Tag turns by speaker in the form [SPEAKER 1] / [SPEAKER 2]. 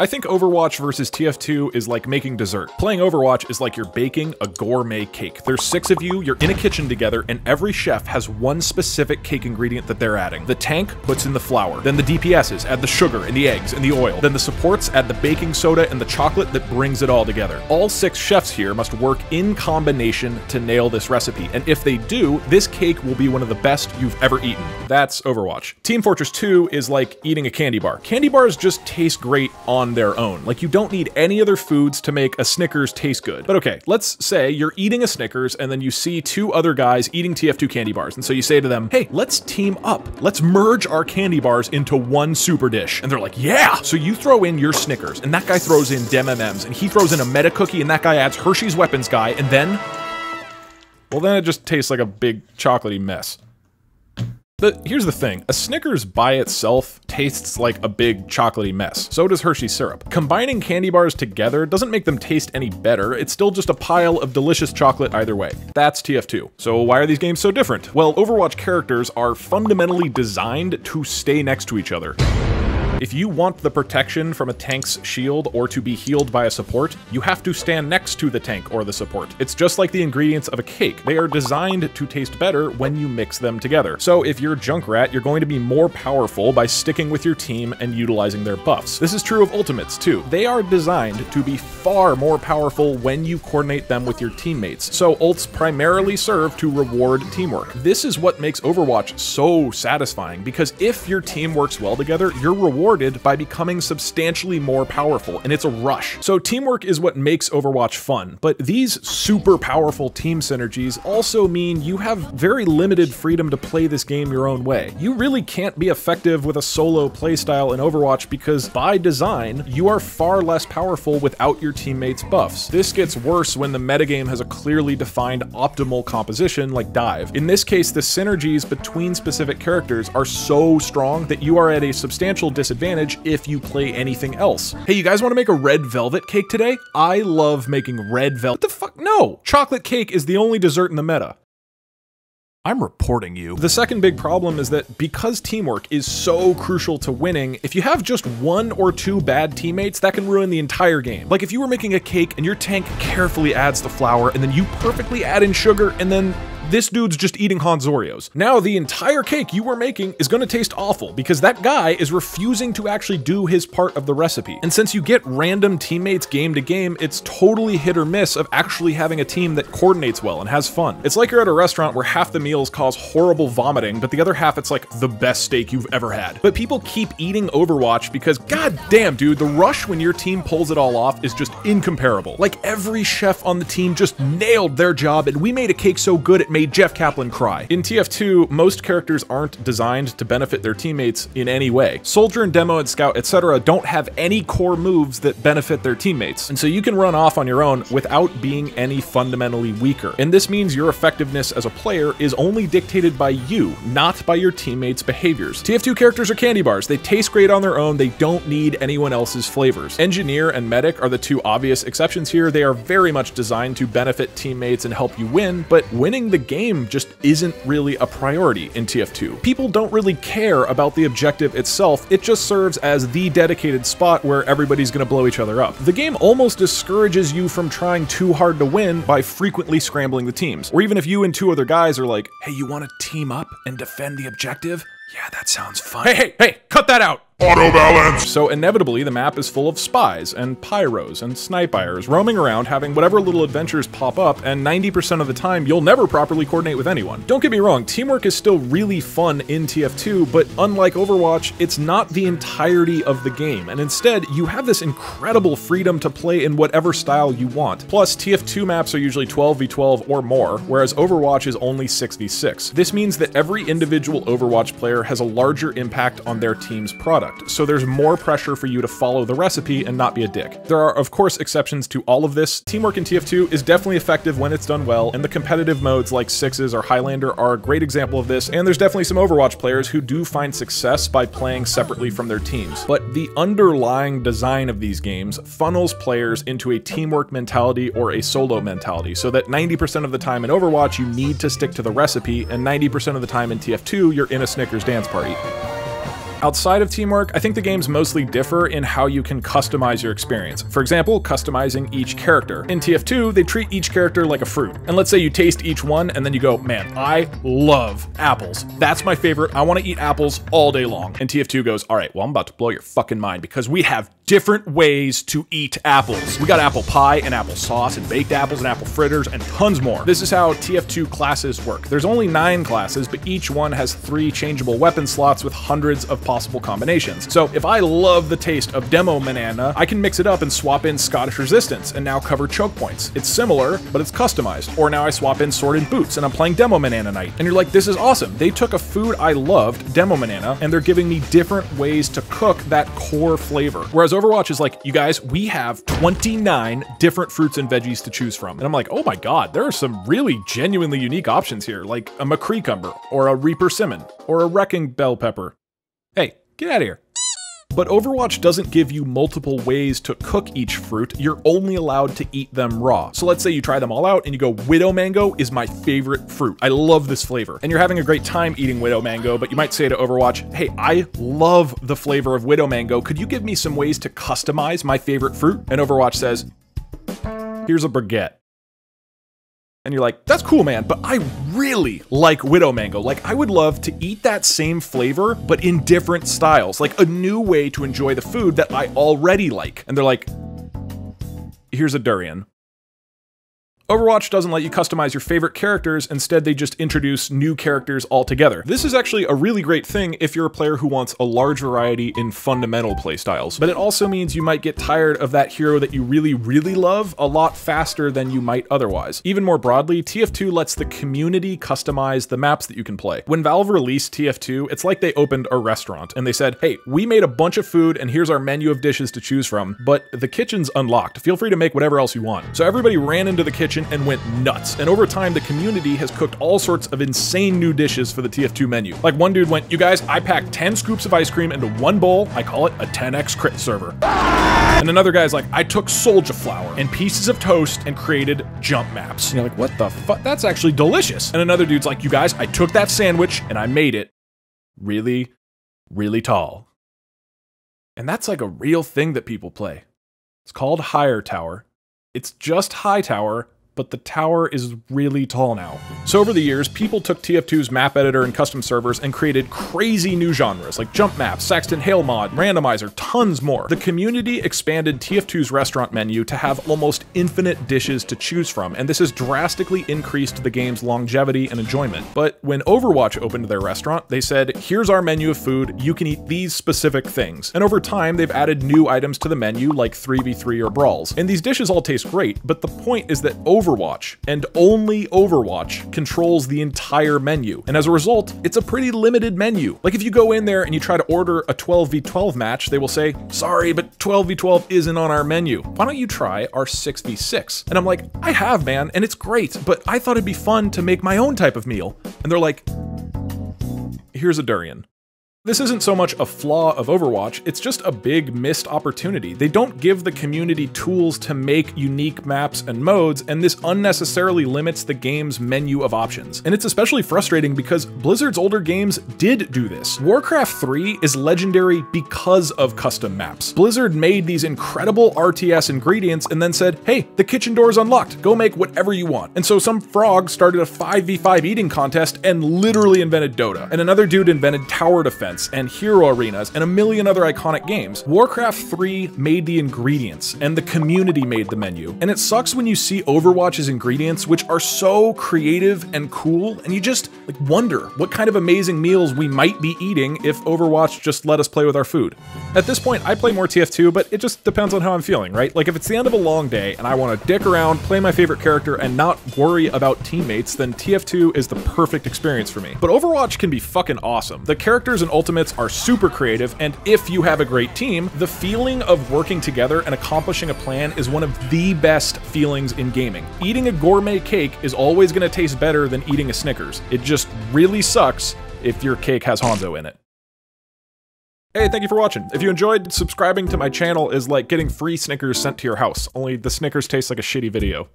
[SPEAKER 1] I think Overwatch versus TF2 is like making dessert. Playing Overwatch is like you're baking a gourmet cake. There's six of you, you're in a kitchen together, and every chef has one specific cake ingredient that they're adding. The tank puts in the flour, then the DPSs add the sugar and the eggs and the oil, then the supports add the baking soda and the chocolate that brings it all together. All six chefs here must work in combination to nail this recipe, and if they do, this cake will be one of the best you've ever eaten. That's Overwatch. Team Fortress 2 is like eating a candy bar. Candy bars just taste great on on their own. Like you don't need any other foods to make a Snickers taste good. But okay, let's say you're eating a Snickers and then you see two other guys eating TF2 candy bars. And so you say to them, hey, let's team up. Let's merge our candy bars into one super dish. And they're like, yeah. So you throw in your Snickers and that guy throws in Dem M&Ms and he throws in a Meta Cookie and that guy adds Hershey's Weapons Guy and then... Well, then it just tastes like a big chocolatey mess. But here's the thing, a Snickers by itself tastes like a big chocolatey mess. So does Hershey syrup. Combining candy bars together doesn't make them taste any better, it's still just a pile of delicious chocolate either way. That's TF2. So why are these games so different? Well, Overwatch characters are fundamentally designed to stay next to each other. If you want the protection from a tank's shield or to be healed by a support, you have to stand next to the tank or the support. It's just like the ingredients of a cake. They are designed to taste better when you mix them together. So if you're Junkrat, you're going to be more powerful by sticking with your team and utilizing their buffs. This is true of ultimates too. They are designed to be far more powerful when you coordinate them with your teammates. So ults primarily serve to reward teamwork. This is what makes Overwatch so satisfying because if your team works well together, your reward rewarded by becoming substantially more powerful, and it's a rush. So teamwork is what makes Overwatch fun, but these super powerful team synergies also mean you have very limited freedom to play this game your own way. You really can't be effective with a solo playstyle in Overwatch because by design, you are far less powerful without your teammates' buffs. This gets worse when the metagame has a clearly defined optimal composition like Dive. In this case, the synergies between specific characters are so strong that you are at a substantial disadvantage advantage if you play anything else. Hey, you guys want to make a red velvet cake today? I love making red velvet. What the fuck? No! Chocolate cake is the only dessert in the meta. I'm reporting you. The second big problem is that because teamwork is so crucial to winning, if you have just one or two bad teammates, that can ruin the entire game. Like if you were making a cake and your tank carefully adds the flour and then you perfectly add in sugar and then this dude's just eating Hans Oreos. Now the entire cake you were making is gonna taste awful because that guy is refusing to actually do his part of the recipe. And since you get random teammates game to game, it's totally hit or miss of actually having a team that coordinates well and has fun. It's like you're at a restaurant where half the meals cause horrible vomiting, but the other half it's like the best steak you've ever had. But people keep eating Overwatch because god damn dude, the rush when your team pulls it all off is just incomparable. Like every chef on the team just nailed their job and we made a cake so good it made made Jeff Kaplan cry. In TF2, most characters aren't designed to benefit their teammates in any way. Soldier and Demo and Scout, etc. don't have any core moves that benefit their teammates, and so you can run off on your own without being any fundamentally weaker. And this means your effectiveness as a player is only dictated by you, not by your teammates' behaviors. TF2 characters are candy bars. They taste great on their own, they don't need anyone else's flavors. Engineer and Medic are the two obvious exceptions here. They are very much designed to benefit teammates and help you win, but winning the game just isn't really a priority in TF2. People don't really care about the objective itself, it just serves as the dedicated spot where everybody's gonna blow each other up. The game almost discourages you from trying too hard to win by frequently scrambling the teams. Or even if you and two other guys are like, hey, you wanna team up and defend the objective? Yeah, that sounds fun. Hey, hey, hey, cut that out! Auto balance! So inevitably, the map is full of spies and pyros and snipers roaming around having whatever little adventures pop up, and 90% of the time, you'll never properly coordinate with anyone. Don't get me wrong, teamwork is still really fun in TF2, but unlike Overwatch, it's not the entirety of the game, and instead, you have this incredible freedom to play in whatever style you want. Plus, TF2 maps are usually 12v12 or more, whereas Overwatch is only 6v6. This means that every individual Overwatch player has a larger impact on their team's product product, so there's more pressure for you to follow the recipe and not be a dick. There are, of course, exceptions to all of this. Teamwork in TF2 is definitely effective when it's done well, and the competitive modes like Sixes or Highlander are a great example of this, and there's definitely some Overwatch players who do find success by playing separately from their teams. But the underlying design of these games funnels players into a teamwork mentality or a solo mentality, so that 90% of the time in Overwatch you need to stick to the recipe, and 90% of the time in TF2 you're in a Snickers dance party. Outside of teamwork, I think the games mostly differ in how you can customize your experience. For example, customizing each character. In TF2, they treat each character like a fruit. And let's say you taste each one and then you go, man, I love apples. That's my favorite. I want to eat apples all day long. And TF2 goes, all right, well, I'm about to blow your fucking mind because we have different ways to eat apples. We got apple pie and apple sauce and baked apples and apple fritters and tons more. This is how TF2 classes work. There's only nine classes, but each one has three changeable weapon slots with hundreds of possible combinations. So if I love the taste of Demo Banana, I can mix it up and swap in Scottish Resistance and now cover choke points. It's similar, but it's customized. Or now I swap in Sword and Boots and I'm playing Demo Banana Night. And you're like, this is awesome. They took a food I loved, Demo Banana, and they're giving me different ways to cook that core flavor. Whereas Overwatch is like, you guys, we have 29 different fruits and veggies to choose from. And I'm like, oh my god, there are some really genuinely unique options here, like a McCree cumber or a Reaper Simmon, or a Wrecking Bell Pepper. Hey, get out of here. But Overwatch doesn't give you multiple ways to cook each fruit, you're only allowed to eat them raw. So let's say you try them all out and you go, Widow Mango is my favorite fruit. I love this flavor. And you're having a great time eating Widow Mango, but you might say to Overwatch, hey, I love the flavor of Widow Mango. Could you give me some ways to customize my favorite fruit? And Overwatch says, here's a baguette and you're like, that's cool, man, but I really like Widow Mango. Like, I would love to eat that same flavor, but in different styles, like a new way to enjoy the food that I already like. And they're like, here's a durian. Overwatch doesn't let you customize your favorite characters, instead they just introduce new characters altogether. This is actually a really great thing if you're a player who wants a large variety in fundamental playstyles, but it also means you might get tired of that hero that you really, really love a lot faster than you might otherwise. Even more broadly, TF2 lets the community customize the maps that you can play. When Valve released TF2, it's like they opened a restaurant and they said, hey, we made a bunch of food and here's our menu of dishes to choose from, but the kitchen's unlocked. Feel free to make whatever else you want. So everybody ran into the kitchen and went nuts. And over time, the community has cooked all sorts of insane new dishes for the TF2 menu. Like one dude went, you guys, I packed 10 scoops of ice cream into one bowl. I call it a 10x crit server. And another guy's like, I took soldier flour and pieces of toast and created jump maps. And you're like, what the fuck? That's actually delicious. And another dude's like, you guys, I took that sandwich and I made it really, really tall. And that's like a real thing that people play. It's called Higher Tower. It's just Hightower, but the tower is really tall now. So over the years, people took TF2's map editor and custom servers and created crazy new genres like jump maps, Saxton Hale mod, randomizer, tons more. The community expanded TF2's restaurant menu to have almost infinite dishes to choose from, and this has drastically increased the game's longevity and enjoyment. But when Overwatch opened their restaurant, they said, here's our menu of food, you can eat these specific things. And over time, they've added new items to the menu like 3v3 or brawls. And these dishes all taste great, but the point is that over Overwatch, and only Overwatch controls the entire menu. And as a result, it's a pretty limited menu. Like if you go in there and you try to order a 12v12 match, they will say, sorry, but 12v12 isn't on our menu. Why don't you try our 6v6? And I'm like, I have, man, and it's great, but I thought it'd be fun to make my own type of meal. And they're like, here's a durian. This isn't so much a flaw of Overwatch, it's just a big missed opportunity. They don't give the community tools to make unique maps and modes, and this unnecessarily limits the game's menu of options. And it's especially frustrating because Blizzard's older games did do this. Warcraft 3 is legendary because of custom maps. Blizzard made these incredible RTS ingredients and then said, hey, the kitchen door is unlocked, go make whatever you want. And so some frog started a 5v5 eating contest and literally invented Dota. And another dude invented tower defense events and hero arenas and a million other iconic games. Warcraft 3 made the ingredients and the community made the menu. And it sucks when you see Overwatch's ingredients, which are so creative and cool, and you just like wonder what kind of amazing meals we might be eating if Overwatch just let us play with our food. At this point, I play more TF2, but it just depends on how I'm feeling, right? Like if it's the end of a long day and I want to dick around, play my favorite character, and not worry about teammates, then TF2 is the perfect experience for me. But Overwatch can be fucking awesome. The characters and ultimates are super creative, and if you have a great team, the feeling of working together and accomplishing a plan is one of the best feelings in gaming. Eating a gourmet cake is always going to taste better than eating a Snickers. It just really sucks if your cake has Hanzo in it. Hey, thank you for watching. If you enjoyed, subscribing to my channel is like getting free Snickers sent to your house, only the Snickers taste like a shitty video.